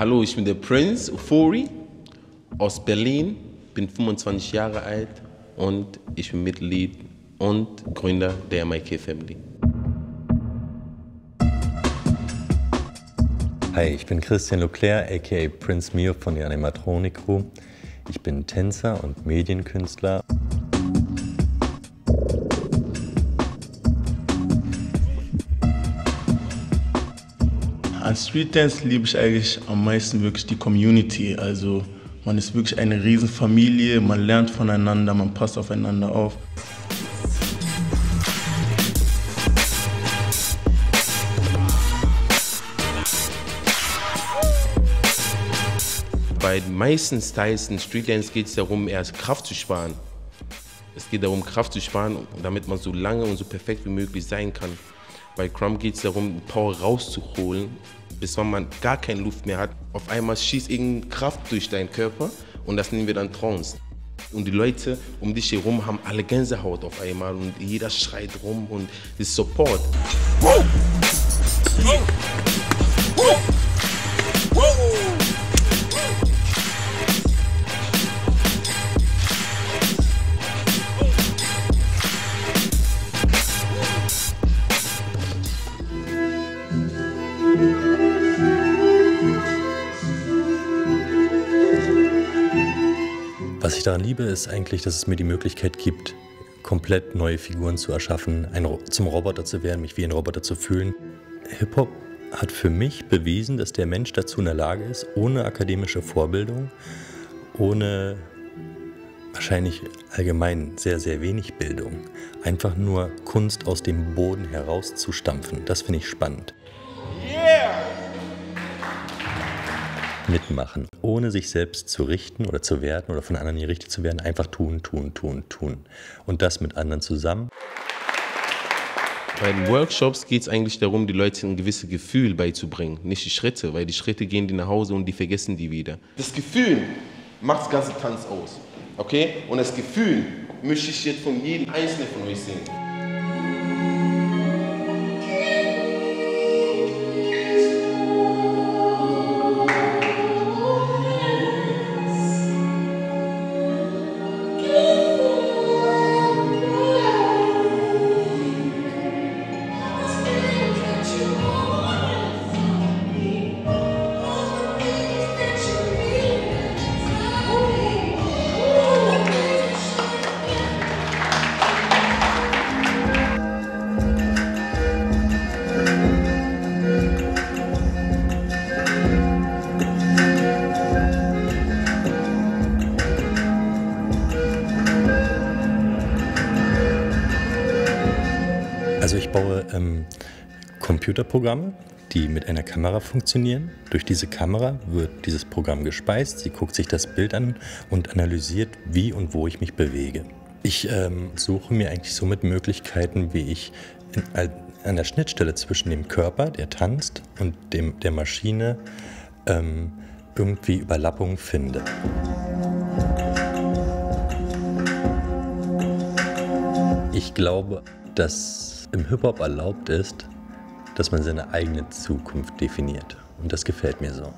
Hallo, ich bin der Prince Ufori aus Berlin, bin 25 Jahre alt und ich bin Mitglied und Gründer der MIK Family. Hi, ich bin Christian Leclerc, aka Prince Mio von der Animatronic Crew. Ich bin Tänzer und Medienkünstler. An Street Dance liebe ich eigentlich am meisten wirklich die Community. Also man ist wirklich eine Riesenfamilie, man lernt voneinander, man passt aufeinander auf. Bei den meisten Styles in Street Dance geht es darum, erst Kraft zu sparen. Es geht darum, Kraft zu sparen, damit man so lange und so perfekt wie möglich sein kann. Bei Crumb geht es darum, Power rauszuholen, bis man gar keine Luft mehr hat. Auf einmal schießt irgendeine Kraft durch deinen Körper und das nennen wir dann Trance. Und die Leute um dich herum haben alle Gänsehaut auf einmal und jeder schreit rum und das Support. Woo! Woo! Was ich daran liebe, ist eigentlich, dass es mir die Möglichkeit gibt, komplett neue Figuren zu erschaffen, ein, zum Roboter zu werden, mich wie ein Roboter zu fühlen. Hip-Hop hat für mich bewiesen, dass der Mensch dazu in der Lage ist, ohne akademische Vorbildung, ohne wahrscheinlich allgemein sehr, sehr wenig Bildung, einfach nur Kunst aus dem Boden herauszustampfen. Das finde ich spannend. Mitmachen, ohne sich selbst zu richten oder zu werten oder von anderen gerichtet zu werden. Einfach tun, tun, tun, tun. Und das mit anderen zusammen. Bei den Workshops geht es eigentlich darum, die Leute ein gewisses Gefühl beizubringen, nicht die Schritte, weil die Schritte gehen die nach Hause und die vergessen die wieder. Das Gefühl macht das ganze Tanz aus, okay? Und das Gefühl möchte ich jetzt von jedem Einzelnen von euch sehen. Also ich baue ähm, Computerprogramme, die mit einer Kamera funktionieren. Durch diese Kamera wird dieses Programm gespeist, sie guckt sich das Bild an und analysiert, wie und wo ich mich bewege. Ich ähm, suche mir eigentlich somit Möglichkeiten, wie ich in, an der Schnittstelle zwischen dem Körper, der tanzt, und dem, der Maschine ähm, irgendwie Überlappung finde. Ich glaube, dass im Hip-Hop erlaubt ist, dass man seine eigene Zukunft definiert. Und das gefällt mir so.